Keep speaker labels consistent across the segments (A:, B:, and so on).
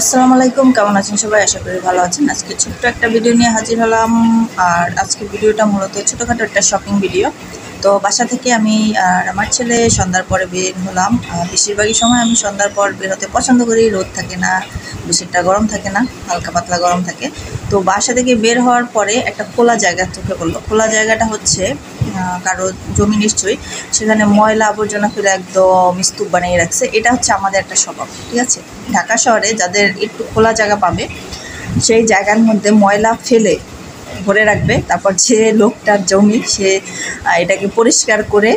A: আসসালামু আলাইকুম, কেমন আছেন সবাই? আশা করি ভালো আছেন। আজকে ছোট্ট একটা ভিডিও নিয়ে হাজির হলাম। আর আজকে ভিডিওটা মূলত ছোটোখাটো একটা শপিং ভিডিও তো বাসা থেকে আমি আর আমার ছেলে সন্ধ্যার পরে বের হলাম। বেশিরভাগই সময় আমি সন্ধ্যার পর বের হতে পছন্দ করি, রোদ থাকে না। বেশিটা গরম থাকে না, হালকা পাতলা গরম থাকে। তো বাসা থেকে বের হওয়ার পরে একটা খোলা জায়গা চোখে পড়ল। খোলা জায়গাটা হচ্ছে কারও জমি নিশ্চয়ই, সেখানে ময়লা আবর্জনা ফেলে একদম স্তূপ বানিয়ে রাখছে। এটা হচ্ছে আমাদের একটা স্বভাব, ঠিক আছে? ঢাকা শহরে যাদের একটু খোলা জায়গা পাবে, সেই জায়গার মধ্যে ময়লা ফেলে ভরে রাখবে। তারপর যে লোকটার জমি, সে এটাকে পরিষ্কার করে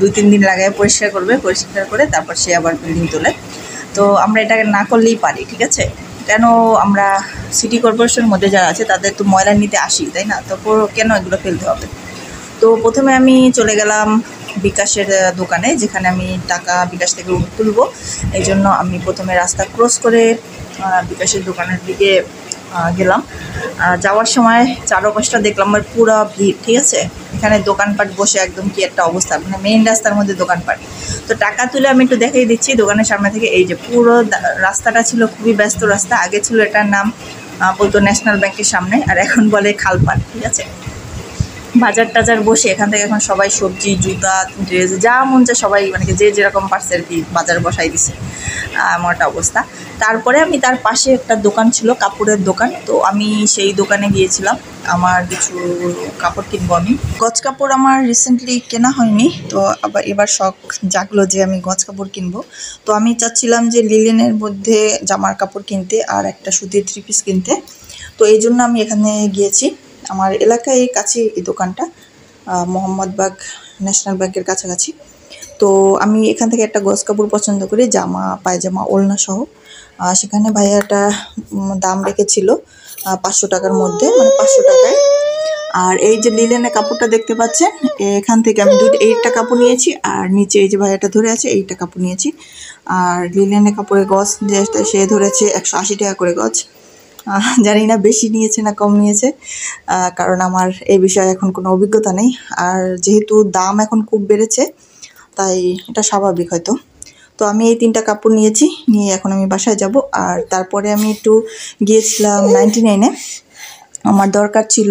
A: দুই তিন দিন লাগায় পরিষ্কার করবে, পরিষ্কার করে তারপর সে আবার বিল্ডিং তোলে। তো আমরা এটাকে না করলেই পারি, ঠিক আছে? কেন আমরা সিটি কর্পোরেশনের মধ্যে যারা আছে, তাদের তো ময়লা নিতে আসি, তাই না? তো কেন এগুলো ফেলতে হবে? তো প্রথমে আমি চলে গেলাম বিকাশের দোকানে, যেখানে আমি টাকা বিকাশ থেকে তুলবো। এই জন্য আমি প্রথমে রাস্তা ক্রস করে বিকাশের দোকানের দিকে গেলাম। যাওয়ার সময় চারপাশটা দেখলাম আমার পুরো ভিড়, ঠিক আছে? এখানে দোকানপাট বসে একদম কি একটা অবস্থা মানে মেইন রাস্তার মধ্যে দোকানপাট। তো টাকা তুলে আমি একটু দেখিয়ে দিচ্ছি, দোকানের সামনে থেকে এই যে পুরো রাস্তাটা ছিল খুবই ব্যস্ত রাস্তা, আগে ছিল এটার নাম বলতো ন্যাশনাল ব্যাংকের সামনে, আর এখন বলে খালপাট, ঠিক আছে? বাজার টাজার বসে এখান থেকে এখন সবাই সবজি, জুতা ড্রেস যা মন চায় সবাই মানে যে যেরকম পারছে আর কি বাজার বসাই দিছে। এমন একটা অবস্থা। তারপরে আমি তার পাশে একটা দোকান ছিল, কাপড়ের দোকান। তো আমি সেই দোকানে গিয়েছিলাম। আমার কিছু কাপড় কিনবো আমি। গজ কাপড় আমার রিসেন্টলি কেনা হয়নি। তো আবার এবার শখ জাগলো যে আমি গজ কাপড় কিনবো। তো আমি চাচ্ছিলাম যে লিলেনের মধ্যে জামার কাপড় কিনতে আর একটা সুতির থ্রি পিস কিনতে। তো এই জন্য আমি এখানে গিয়েছি। আমার এলাকায় কাছে এই দোকানটা মোহাম্মদবাগ ন্যাশনাল ব্যাংকের কাছাকাছি। তো আমি এখান থেকে একটা গজ কাপড় পছন্দ করি জামা পায়জামা ওলনা সহ। সেখানে ভাইয়াটা দাম রেখেছিল পাঁচশো টাকার মধ্যে মানে পাঁচশো টাকায়। আর এই যে লিলেনের কাপড়টা দেখতে পাচ্ছেন এখান থেকে আমি দুটো এইটা কাপড় নিয়েছি আর নিচে এই যে ভাইয়াটা ধরে আছে এইটা কাপড় নিয়েছি। আর লিলেনের কাপড়ের গজ যে সে ধরেছে একশো আশি টাকা করে আহ, জানি না বেশি নিয়েছে না কম নিয়েছে কারণ আমার এই বিষয়ে এখন কোনো অভিজ্ঞতা নেই। আর যেহেতু দাম এখন খুব বেড়েছে, তাই এটা স্বাভাবিক হয়তো। তো আমি এই তিনটা কাপড় নিয়েছি, নিয়ে এখন আমি বাসায় যাব। আর তারপরে আমি একটু গিয়েছিলাম নাইনটি নাইনে। আমার দরকার ছিল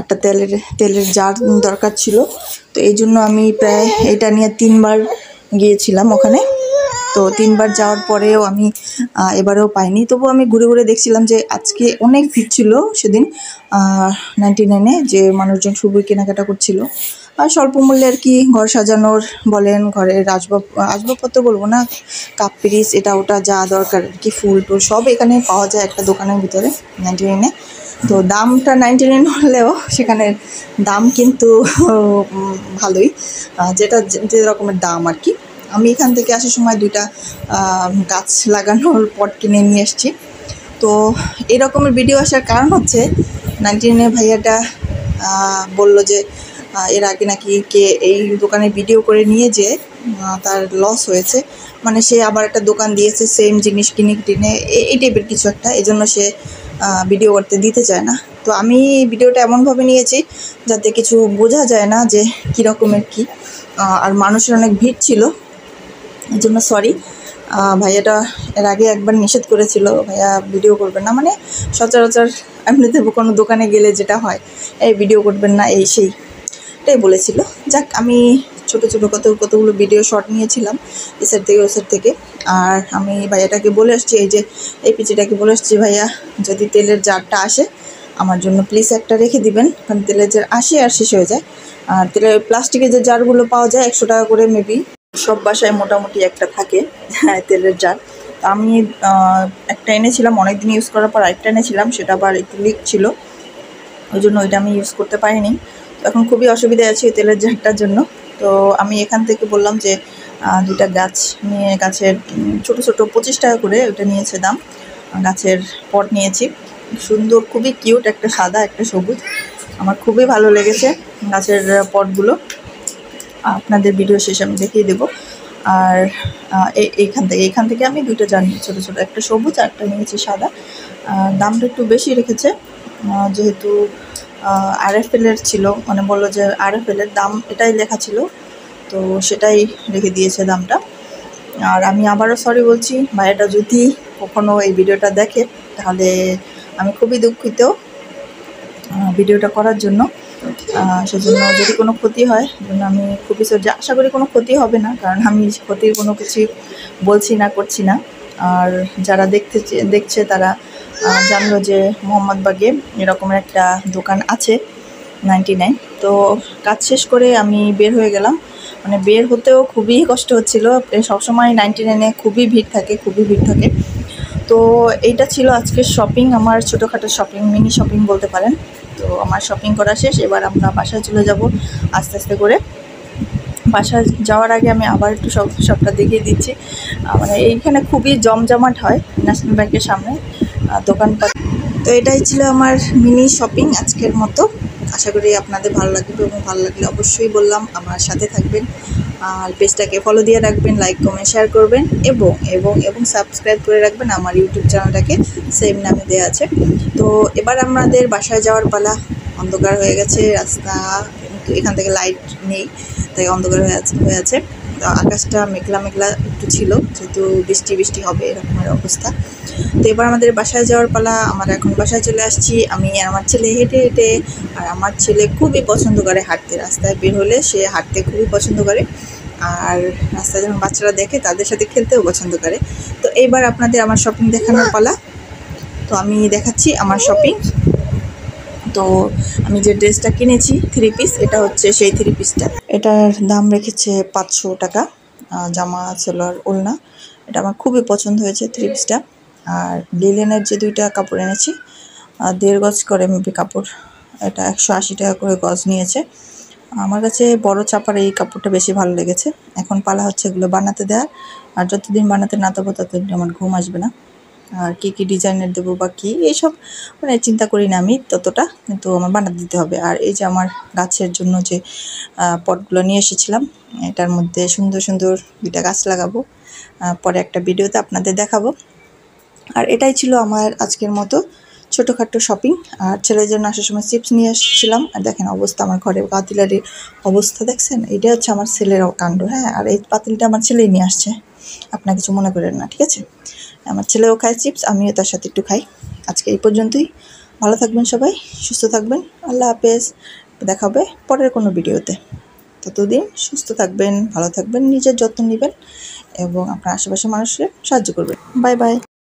A: একটা তেলের তেলের জার দরকার ছিল। তো এই জন্য আমি প্রায় এটা নিয়ে তিনবার গিয়েছিলাম ওখানে। তো তিনবার যাওয়ার পরেও আমি এবারেও পাইনি। তবু আমি ঘুরে ঘুরে দেখছিলাম যে আজকে অনেক ভিড় ছিল সেদিন নাইনটি নাইনে যে মানুষজন খুবই কেনাকাটা করছিল। আর স্বল্প মূল্যে আর কি ঘর সাজানোর বলেন, ঘরের আসবাব, আসবাবপত্র বলব না, কাপ পিরিচ এটা ওটা যা দরকার আর কি, ফুল টুল সব এখানে পাওয়া যায় একটা দোকানের ভিতরে নাইনটি নাইনে তো দামটা নাইনটি নাইন হলেও সেখানে দাম কিন্তু ভালোই যেটা যে রকমের দাম আর কি। আমি এখান থেকে আসার সময় দুইটা গাছ লাগানোর পট কিনে নিয়ে এসেছি। তো এই রকমের ভিডিও আসার কারণ হচ্ছে, নাইনটিনের ভাইয়াটা বলল যে এর আগে নাকি কে এই দোকানে ভিডিও করে নিয়ে যে তার লস হয়েছে। মানে সে আবার একটা দোকান দিয়েছে সেম জিনিস কিনে কিনে এই টাইপের কিছু একটা এই জন্য সে ভিডিও করতে দিতে চায় না। তো আমি ভিডিওটা এমনভাবে নিয়েছি, যাতে কিছু বোঝা যায় না যে কী। রকমের কী আর মানুষের অনেক ভিড় ছিল। এই জন্য সরি ভাইয়াটা এর আগে একবার নিষেধ করেছিল, ভাইয়া ভিডিও করবেন না। মানে সচরাচর এমনিতে কোনো দোকানে গেলে যেটা হয়, এই ভিডিও করবেন না, এই সেই। এটাই বলেছিল। যাক, আমি ছোটো ছোটো কত, কতগুলো ভিডিও শর্ট নিয়েছিলাম, এ সাইড থেকে ও সাইড থেকে। আর আমি ভাইয়াটাকে বলে আসছি, এই যে এই পিচিটাকে বলে আসছি, ভাইয়া, যদি তেলের জারটা আসে, আমার জন্য প্লিজ একটা রেখে দিবেন। কারণ তেলের জার আসে আর শেষ হয়ে যায়। আর তেলের প্লাস্টিকের যে জারগুলো পাওয়া যায়, একশো টাকা করে মেবি সব বাসায় মোটামুটি একটা থাকে হ্যাঁ তেলের জার। আমি একটা এনেছিলাম অনেক দিন ইউজ করার পর আরেকটা এনেছিলাম, সেটা আবার একটু লিক ছিল। ওই জন্য ওইটা আমি ইউজ করতে পারিনি। এখন খুবই অসুবিধায় আছি এই তেলের জারটার জন্য। তো আমি এখান থেকে বললাম যে দুটা গাছ নিয়ে, গাছের ছোট ছোট পঁচিশ টাকা করে ওটা নিয়েছে দাম। গাছের পট নিয়েছি। সুন্দর, খুবই কিউট একটা সাদা, একটা সবুজ। আমার খুবই ভালো লেগেছে গাছের পটগুলো। আপনাদের ভিডিও শেষে আমি দেখিয়ে দেবো। আর এই- এইখান থেকে এইখান থেকে আমি দুটো জানি ছোটো ছোটো। একটা সবুজ, আর একটা নিয়েছি সাদা। দামটা একটু বেশি রেখেছে। যেহেতু আরএফএলের ছিল মানে বলল যে আরএফএলের দাম এটাই লেখা ছিল, তো সেটাই রেখে দিয়েছে দামটা। আর আমি আবারও সরি বলছি, ভাইয়াটা যদি কখনও এই ভিডিওটা দেখে, তাহলে আমি খুবই দুঃখিত ভিডিওটা করার জন্য। সেজন্য যদি কোনো ক্ষতি হয় জন্য আমি খুবই সহ্য আশা করি কোনো ক্ষতি হবে না, কারণ আমি ক্ষতির কোনো কিছু বলছি না, করছি না। আর যারা দেখতে দেখছে, তারা জানলো যে মোহাম্মদবাগে এরকমের একটা দোকান আছে নাইনটি নাইন তো কাজ শেষ করে আমি বের হয়ে গেলাম। মানে বের হতেও খুবই কষ্ট হচ্ছিল। সবসময় নাইনটি নাইনে খুবই ভিড় থাকে, খুবই ভিড় থাকে। তো এইটা ছিল আজকের শপিং আমার ছোটোখাটো শপিং মিনি শপিং বলতে পারেন। তো আমার শপিং করা শেষ, এবার আমরা বাসায় চলে যাব আস্তে আস্তে করে। বাসায় যাওয়ার আগে আমি আবার একটু সব সবটা দেখিয়ে দিচ্ছি। মানে এইখানে খুবই জমজমাট হয় ন্যাশনাল ব্যাংকের সামনে দোকানপাট। তো এটাই ছিল আমার মিনি শপিং আজকের মতো। আশা করি আপনাদের ভালো লাগবে এবং ভালো লাগলে অবশ্যই বললাম। আমার সাথে থাকবেন। আর পেজটাকে ফলো দিয়ে রাখবেন লাইক কমেন্ট শেয়ার করবেন এবং এবং এবং সাবস্ক্রাইব করে রাখবেন। আমার ইউটিউব চ্যানেলটাকে সেম নামে দেওয়া আছে। তো এবার আমাদের বাসায় যাওয়ার পালা। অন্ধকার হয়ে গেছে, রাস্তা এখান থেকে লাইট নেই, তাই অন্ধকার হয়ে আছে হয়ে আছে। আকাশটা মেঘলা মেঘলা একটু ছিল, যেহেতু বৃষ্টি বৃষ্টি হবে, এরকমের অবস্থা। তো এবার আমাদের বাসায় যাওয়ার পালা। আমরা এখন বাসায় চলে আসছি। আমি আর আমার ছেলে হেঁটে হেঁটে, আর আমার ছেলে খুবই পছন্দ করে হাঁটতে। রাস্তায় বের হলে সে হাঁটতে খুবই পছন্দ করে। আর রাস্তায় যখন বাচ্চারা দেখে, তাদের সাথে খেলতেও পছন্দ করে। তো এইবার আপনাদের আমার শপিং দেখানোর পালা। তো আমি দেখাচ্ছি আমার শপিং তো আমি যে ড্রেসটা কিনেছি থ্রি পিস এটা হচ্ছে সেই থ্রি পিসটা এটার দাম রেখেছে পাঁচশো টাকা। জামা, সেলোয়ার ওলনা এটা আমার খুবই পছন্দ হয়েছে থ্রি পিসটা আর লিলেনের যে দুইটা কাপড় এনেছি দেড় গজ করে মেবি কাপড়। এটা একশো আশি টাকা করে গজ নিয়েছে। আমার কাছে বড় চাপার এই কাপড়টা বেশি ভালো লেগেছে। এখন পালা হচ্ছে এগুলো বানাতে দেওয়ার আর যতদিন বানাতে না দেবো, ততদিন আমার ঘুম আসবে না। আর কী কী ডিজাইনের দেবো বা কী, এইসব মানে চিন্তা করি না আমি ততটা। কিন্তু আমার বানাতে দিতে হবে। আর এই যে আমার গাছের জন্য যে পটগুলো নিয়ে এসেছিলাম, এটার মধ্যে সুন্দর সুন্দর দুইটা গাছ লাগাবো। পরে একটা ভিডিওতে আপনাদের দেখাবো। আর এটাই ছিল আমার আজকের মতো। ছোটোখাটো শপিং আর ছেলের জন্য আসার সময় চিপস নিয়ে এসেছিলাম আর দেখেন অবস্থা, আমার ঘরে পাতিলারির অবস্থা, দেখছেন? এটা হচ্ছে আমার ছেলের কাণ্ড হ্যাঁ? আর এই পাতিলটা আমার ছেলেই নিয়ে আসছে। আপনার কিছু মনে করেন না, ঠিক আছে? আমার ছেলেও খায় চিপস আমিও তার সাথে একটু খাই। আজকে এই পর্যন্তই। ভালো থাকবেন সবাই, সুস্থ থাকবেন। আল্লাহ হাফেজ। দেখা হবে পরের কোনো ভিডিওতে। ততদিন সুস্থ থাকবেন, ভালো থাকবেন, নিজের যত্ন নেবেন এবং আপনার আশেপাশের মানুষকে সাহায্য করবেন। Bye bye.